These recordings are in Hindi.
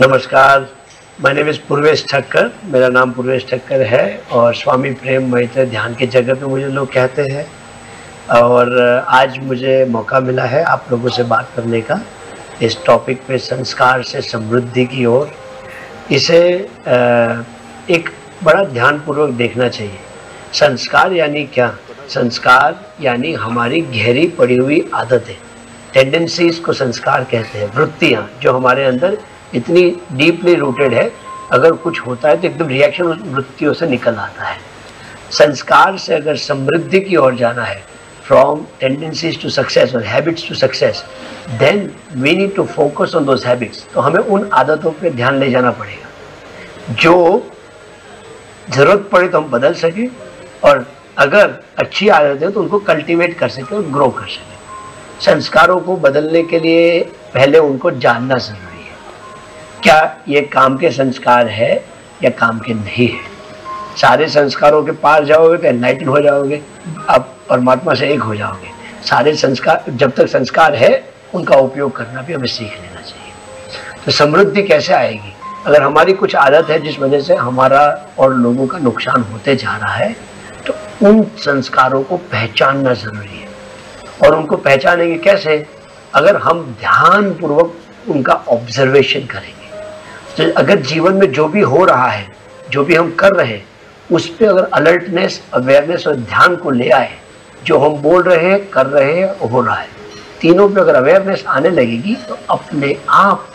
नमस्कार माय नेम पूर्वेश ठक्कर मेरा नाम पूर्वेश ठक्कर है और स्वामी प्रेम मैत्र ध्यान के जगह पे मुझे लोग कहते हैं और आज मुझे मौका मिला है आप लोगों से बात करने का इस टॉपिक पे संस्कार से समृद्धि की ओर। इसे एक बड़ा ध्यानपूर्वक देखना चाहिए। संस्कार यानी क्या? संस्कार यानी हमारी गहरी पड़ी हुई आदतें टेंडेंसीज को संस्कार कहते हैं, वृत्तियाँ जो हमारे अंदर इतनी डीपली रूटेड है, अगर कुछ होता है तो एकदम रिएक्शन उस वृत्तियों से निकल आता है। संस्कार से अगर समृद्धि की ओर जाना है फ्रॉम टेंडेंसीज टू सक्सेस और habits to success then we need to focus on those habits तो हमें उन आदतों पे ध्यान ले जाना पड़ेगा। जो ज़रूरत पड़े तो हम बदल सकें और अगर अच्छी आदत है तो उनको कल्टीवेट कर सकें और ग्रो कर सकें। संस्कारों को बदलने के लिए पहले उनको जानना ज़रूरी क्या ये काम के संस्कार है या काम के नहीं है? सारे संस्कारों के पार जाओगे तो एनलाइटन हो जाओगे आप परमात्मा से एक हो जाओगे। सारे संस्कार, जब तक संस्कार है, उनका उपयोग करना भी हमें सीख लेना चाहिए। तो समृद्धि कैसे आएगी? अगर हमारी कुछ आदत है जिस वजह से हमारा और लोगों का नुकसान होते जा रहा है तो उन संस्कारों को पहचानना ज़रूरी है। और उनको पहचानेंगे कैसे? अगर हम ध्यान पूर्वक उनका ऑब्जर्वेशन करेंगे। तो अगर जीवन में जो भी हो रहा है, जो भी हम कर रहे हैं, उस पर अगर अलर्टनेस अवेयरनेस और ध्यान को ले आए, जो हम बोल रहे हैं, कर रहे हैं, हो रहा है। तीनों पे अगर अवेयरनेस आने लगेगी तो अपने आप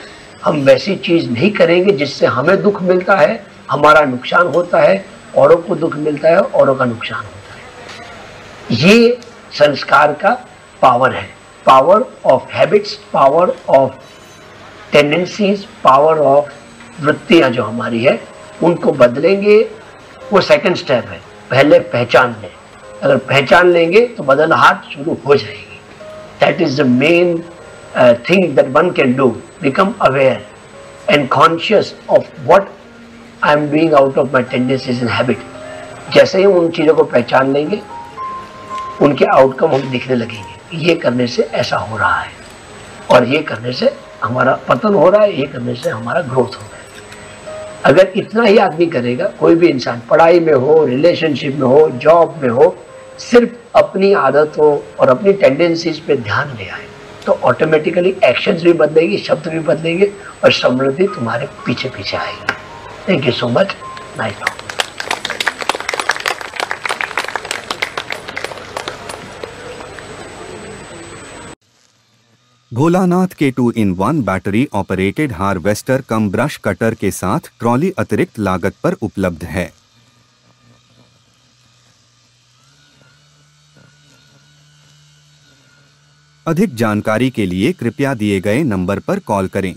हम वैसी चीज़ नहीं करेंगे जिससे हमें दुख मिलता है, हमारा नुकसान होता है, औरों को दुख मिलता है, औरों का नुकसान होता है। ये संस्कार का पावर है। Power of habits power of tendencies power of वृत्तियाँ जो हमारी है, उनको बदलेंगे, वो सेकंड स्टेप है, पहले पहचान लें। अगर पहचान लेंगे तो बदलाहट शुरू हो जाएगी। That is the main thing that one can do become aware and conscious of what I am doing out of my tendencies and habit जैसे ही उन चीज़ों को पहचान लेंगे, उनके आउटकम हम दिखने लगेंगे। ये करने से ऐसा हो रहा है। और ये करने से हमारा पतन हो रहा है, ये करने से हमारा ग्रोथ हो रहा है। अगर इतना ही आदमी करेगा, कोई भी इंसान, पढ़ाई में हो रिलेशनशिप में हो जॉब में हो, सिर्फ़ अपनी आदतों और अपनी टेंडेंसीज पे ध्यान ले आए तो ऑटोमेटिकली एक्शन भी बदलेगी, शब्द भी बदलेंगे और समृद्धि तुम्हारे पीछे पीछे आएगी thank you so much night Bholanath के two in one battery operated harvester cum brush cutter के साथ ट्रॉली अतिरिक्त लागत पर उपलब्ध है। अधिक जानकारी के लिए कृपया दिए गए नंबर पर कॉल करें।